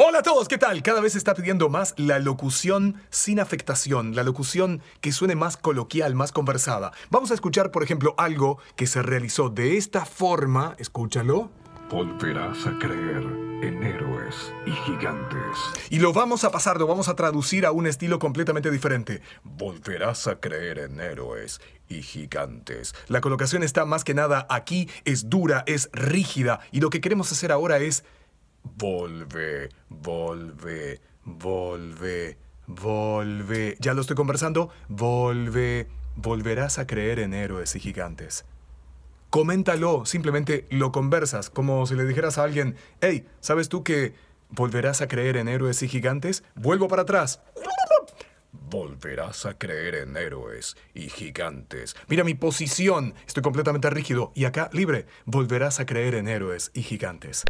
Hola a todos, ¿qué tal? Cada vez se está pidiendo más la locución sin afectación, la locución que suene más coloquial, más conversada. Vamos a escuchar, por ejemplo, algo que se realizó de esta forma. Escúchalo. Volverás a creer en héroes y gigantes. Y lo vamos a pasar, lo vamos a traducir a un estilo completamente diferente. Volverás a creer en héroes y gigantes. La colocación está más que nada aquí, es dura, es rígida. Y lo que queremos hacer ahora es Volve, volve, volve, volve. Ya lo estoy conversando. Volve, volverás a creer en héroes y gigantes. Coméntalo, simplemente lo conversas, como si le dijeras a alguien, hey, ¿sabes tú que volverás a creer en héroes y gigantes? Vuelvo para atrás. Volverás a creer en héroes y gigantes. Mira mi posición, estoy completamente rígido y acá libre. Volverás a creer en héroes y gigantes.